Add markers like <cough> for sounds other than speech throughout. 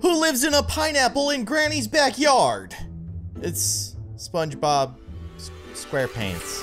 Who lives in a pineapple in Granny's backyard? It's SpongeBob SquarePants.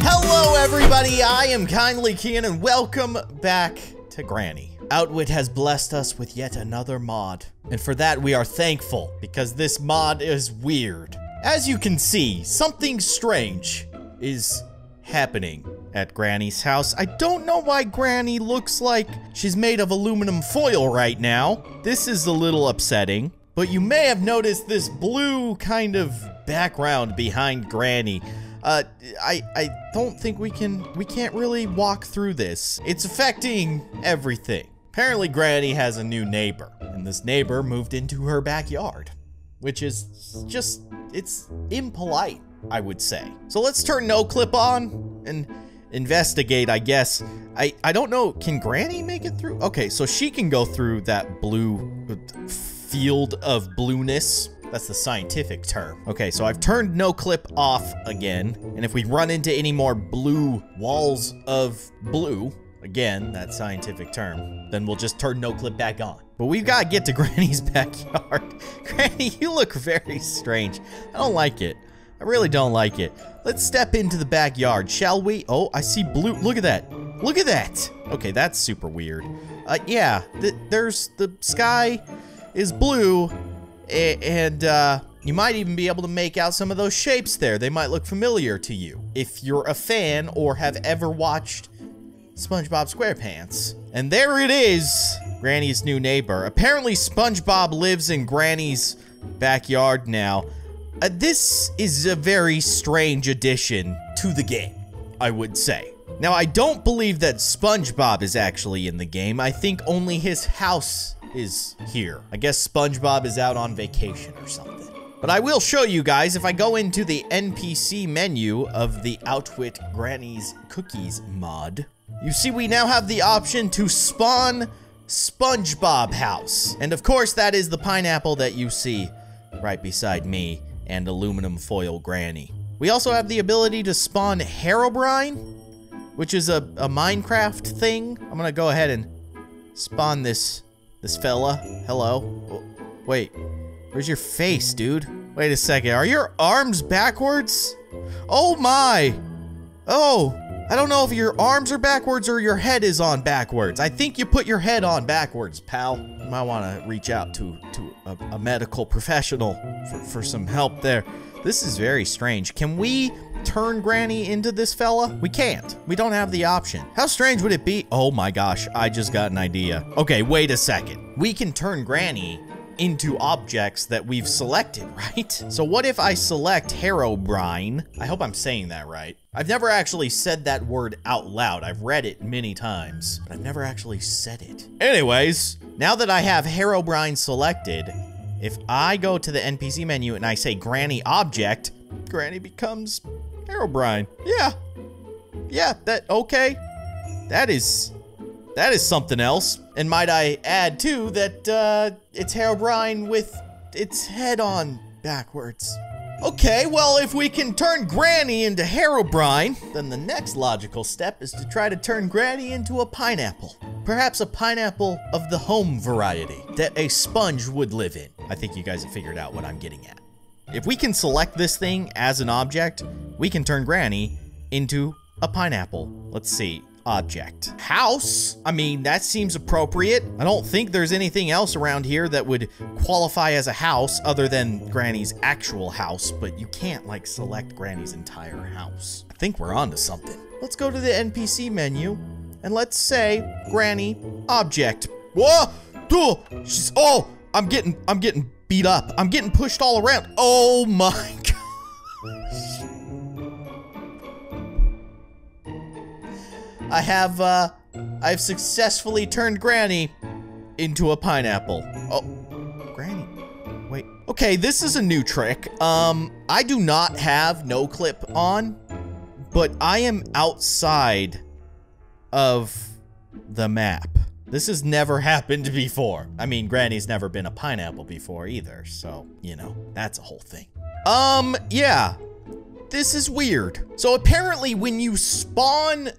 Hello, everybody. I am Kindly Keyin, and welcome back to Granny. Outwitt has blessed us with yet another mod, and for that we are thankful because this mod is weird. As you can see, something strange is happening at Granny's house. I don't know why Granny looks like she's made of aluminum foil right now. This is a little upsetting, but you may have noticed this blue kind of background behind Granny. Uh, I, I don't think we can, we can't really walk through this. It's affecting everything. Apparently Granny has a new neighbor, and this neighbor moved into her backyard, which is just, it's impolite, I would say. So let's turn no clip on and investigate, I guess. I, I don't know, can Granny make it through? Okay, so she can go through that blue field of blueness. That's the scientific term. Okay, so I've turned no clip off again. And if we run into any more blue walls of blue, again, that scientific term, then we'll just turn no clip back on. But we've got to get to <laughs> Granny's backyard. <laughs> Granny, you look very strange. I don't like it. I really don't like it. Let's step into the backyard, shall we? Oh, I see blue. Look at that. Look at that. Okay, that's super weird. Uh, yeah, th there's the sky is blue, and uh, you might even be able to make out some of those shapes there. They might look familiar to you if you're a fan or have ever watched SpongeBob SquarePants. And there it is, Granny's new neighbor. Apparently, SpongeBob lives in Granny's backyard now. Uh, this is a very strange addition to the game, I would say. Now, I don't believe that SpongeBob is actually in the game. I think only his house is here. I guess SpongeBob is out on vacation or something. But I will show you guys if I go into the NPC menu of the Outwitt Granny's Cookies mod. You see we now have the option to spawn SpongeBob house. And of course that is the pineapple that you see right beside me and aluminum foil granny. We also have the ability to spawn Herobrine, which is a, a Minecraft thing. I'm gonna go ahead and spawn this this fella. Hello. Oh, wait, where's your face, dude? Wait a second, are your arms backwards? Oh my! Oh, I don't know if your arms are backwards or your head is on backwards. I think you put your head on backwards, pal. You might want to reach out to, to a, a medical professional for, for some help there. This is very strange. Can we turn Granny into this fella? We can't. We don't have the option. How strange would it be? Oh my gosh, I just got an idea. Okay, wait a second. We can turn Granny into objects that we've selected, right? <laughs> So what if I select Herobrine? I hope I'm saying that right. I've never actually said that word out loud. I've read it many times, but I've never actually said it. Anyways, now that I have Herobrine selected, if I go to the NPC menu and I say Granny object, Granny becomes Herobrine. Yeah. Yeah, that, okay. That is, that is something else. And might I add, too, that uh, it's Herobrine with its head on backwards. Okay, well, if we can turn Granny into Herobrine, then the next logical step is to try to turn Granny into a pineapple. Perhaps a pineapple of the home variety that a sponge would live in. I think you guys have figured out what I'm getting at. If we can select this thing as an object, we can turn Granny into a pineapple. Let's see object. House? I mean, that seems appropriate. I don't think there's anything else around here that would qualify as a house other than Granny's actual house, but you can't, like, select Granny's entire house. I think we're onto something. Let's go to the NPC menu, and let's say Granny object. Whoa! Oh, she's, oh, I'm getting, I'm getting beat up. I'm getting pushed all around. Oh my I have, uh, I've successfully turned Granny into a pineapple. Oh, Granny. Wait. Okay, this is a new trick. Um, I do not have no clip on, but I am outside of the map. This has never <laughs> happened before. I mean, Granny's never been a pineapple before either, so, you know, that's a whole thing. Um, yeah. This is weird. So apparently when you spawn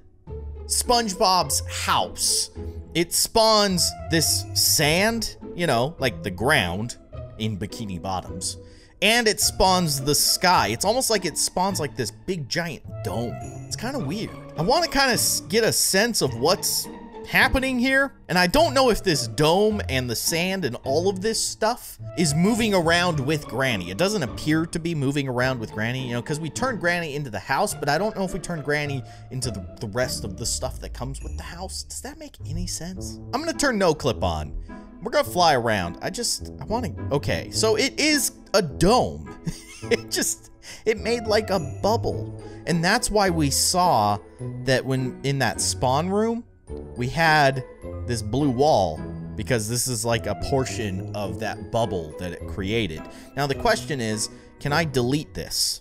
SpongeBob's house. It spawns this sand, you know, like the ground in Bikini Bottoms. And it spawns the sky. It's almost like it spawns like this big giant dome. It's kind of weird. I want to kind of get a sense of what's happening here. And I don't know if this dome and the sand and all of this stuff is moving around with Granny. It doesn't appear to be moving around with Granny, you know, because we turned Granny into the house, but I don't know if we turned Granny into the, the rest of the stuff that comes with the house. Does that make any sense? I'm to turn no clip on. We're to fly around. I just, I want to, okay. So it is a dome. <laughs> it just, it made like a bubble. And that's why we saw that when in that spawn room, we had this blue wall because this is like a portion of that bubble that it created. Now the question is, can I delete this?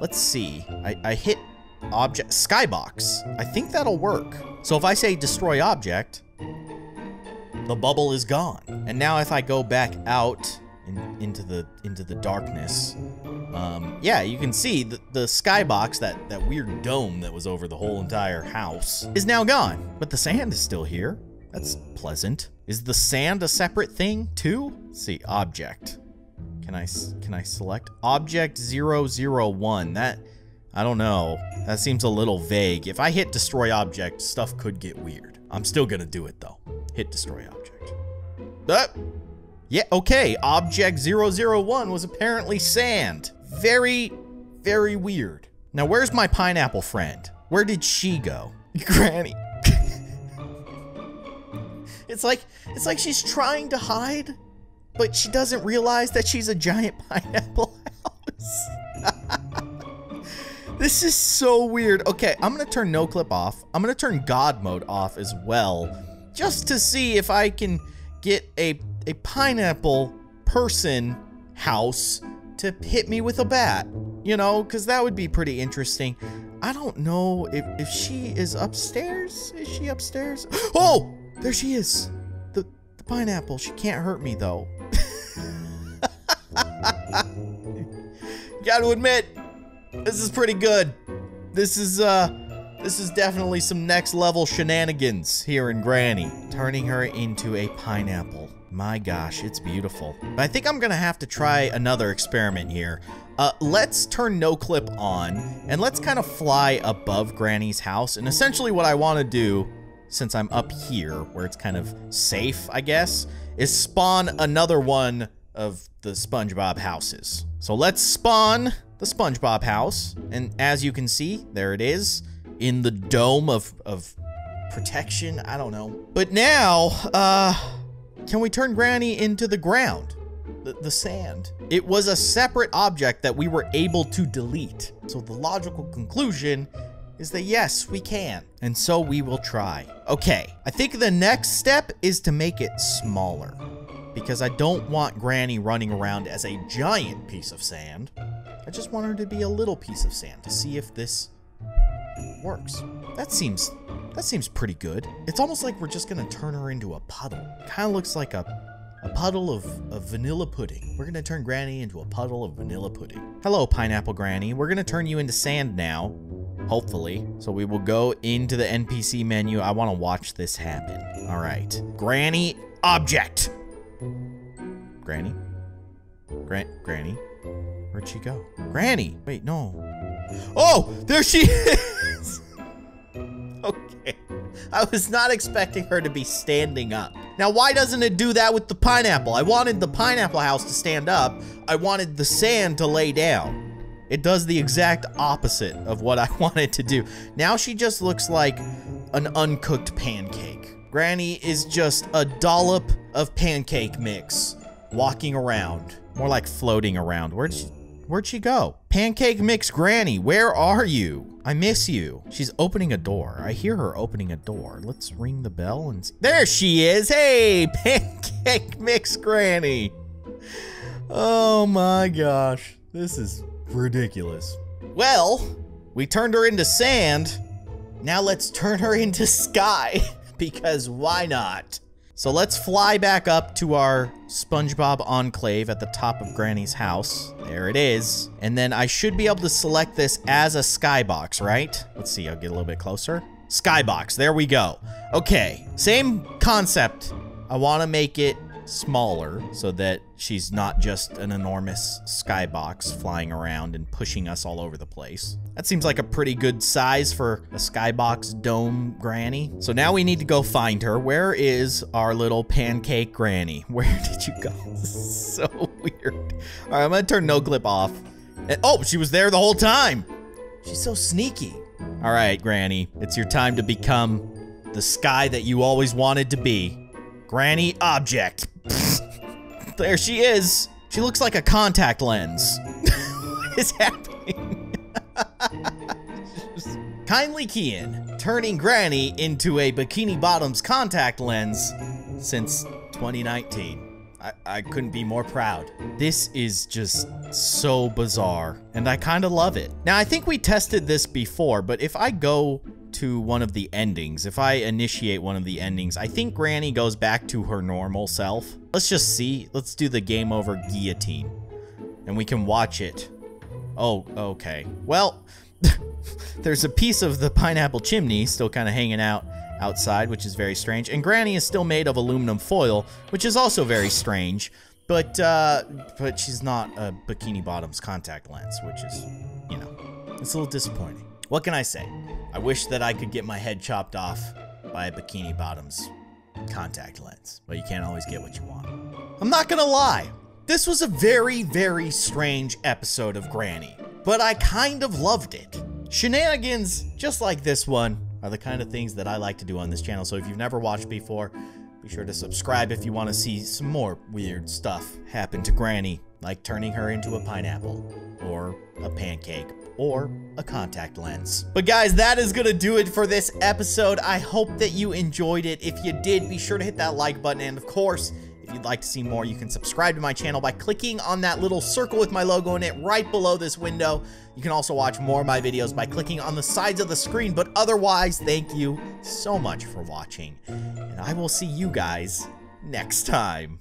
Let's see. I, I hit object skybox. I think that'll work. So if I say destroy object, the bubble is gone. And now if I go back out in, into the into the darkness, um, yeah, you can see the, the skybox, that, that weird dome that was over the whole entire house, is now gone. But the sand is still here. That's pleasant. Is the sand a separate thing too? Let's see, object. Can I can I select object 001? That I don't know. That seems a little vague. If I hit destroy object, stuff could get weird. I'm still gonna do it though. Hit destroy object. Uh, yeah, okay. Object 001 was apparently sand. Very, very weird. Now, where's my pineapple friend? Where did she go? <laughs> Granny. <laughs> it's like, it's like she's trying to hide, but she doesn't realize that she's a giant <laughs> pineapple house. this is so weird. Okay, I'm gonna turn no clip off. I'm gonna turn God mode off as well, just to see if I can get a, a pineapple person house to hit me with a bat, you know, because that would be pretty interesting. I don't know if, if she is upstairs. Is she upstairs? <gasps> Oh, there she is. The, the pineapple. She can't hurt me, though. <laughs> Gotta admit, this is pretty good. This is, uh, this is definitely some next level shenanigans here in Granny. Turning her into a pineapple. My gosh, it's beautiful. But I think I'm gonna have to try another experiment here. Uh, let's turn no clip on and let's kind of fly above Granny's house. And essentially what I wanna do, since I'm up here where it's kind of safe, I guess, is spawn another one of the SpongeBob houses. So let's spawn the SpongeBob house. And as you can see, there it is in the dome of, of protection. I don't know. But now, uh, can we turn Granny into the ground? The, the, sand. It was a separate object that we were able to delete. So the logical conclusion is that yes, we can. And so we will try. Okay, I think the next step is to make it smaller. Because I don't want Granny running around as a giant piece of sand. I just want her to be a little piece of sand to see if this works. That seems that seems pretty good. It's almost like we're just gonna turn her into a puddle. Kind of looks like a a puddle of, of vanilla pudding. We're gonna turn Granny into a puddle of vanilla pudding. Hello, Pineapple Granny. We're gonna turn you into sand now, hopefully. So we will go into the NPC menu. I wanna watch this happen. All right. Granny object. Granny? Gran Granny? Where'd she go? Granny! Wait, no. Oh, there she <laughs> is! Okay. I was not expecting her to be standing up. Now, why doesn't it do that with the pineapple? I wanted the pineapple house to stand up. I wanted the sand to lay down. It does the exact opposite of what <laughs> I wanted to do. Now she just looks like an uncooked pancake. Granny is just a dollop of pancake mix walking around. More like floating around. Where'd she, where'd she go? Pancake Mix Granny, where are you? I miss you. She's opening a door. I hear her opening a door. Let's ring the bell and see. There she is. Hey, <laughs> Pancake Mix Granny. Oh my gosh. This is ridiculous. Well, we turned her into sand. Now let's turn her <laughs> into sky. because why not? So let's fly back up to our SpongeBob Enclave at the top of Granny's house. There it is. And then I should be able to select this as a skybox, right? Let's see, I'll get a little bit closer. Skybox. There we go. Okay, same concept. I want to make it smaller so that she's not just an enormous skybox flying around and pushing us all over the place. That seems like a pretty good size for a skybox dome granny. So now we need to go find her. Where is our little pancake granny? <laughs> Where did you go? <laughs> so weird. All right, I'm gonna turn no clip off. And, oh, she was there the whole time. She's so sneaky. All right, Granny, it's your time to become the sky that you always wanted to be. Granny object. There she is. She looks like a contact lens. <laughs> what is happening? <laughs> Kindly Keyin, turning Granny into a Bikini Bottoms contact lens since 2019. I, I couldn't be more proud. This is just so bizarre, and I kind of love it. Now, I think we tested this before, but if I go to one of the endings, if I initiate one of the endings, I think Granny goes back to her normal self. Let's just see. Let's do the game over guillotine, and we can watch it. Oh, okay. Well, <laughs> there's a piece of the pineapple chimney still kind of hanging out outside, which is very strange. And Granny is still made of aluminum foil, which is also very strange. But, uh, but she's not a Bikini Bottoms contact lens, which is, you know, it's a little disappointing. What can I say? I wish that I could get my head chopped off by a Bikini Bottoms contact lens, but you can't always get what you want. I'm not gonna lie, this was a very, very strange episode of Granny, but I kind of loved it. Shenanigans just like this one are the kind of things that I like to do on this channel. So if you've never watched before, be sure to subscribe if you want to see some more weird stuff happen to Granny, like turning her into a pineapple, or a pancake, or a contact lens. But guys, that is gonna do it for this episode. I hope that you enjoyed it. If you did, be sure to hit that like button, and of course, if you'd like to see more, you can subscribe to my channel by clicking on that little circle with my logo in it right below this window. You can also watch more of my videos by clicking on the sides of the screen, but otherwise, thank you so much for watching, and I will see you guys next time.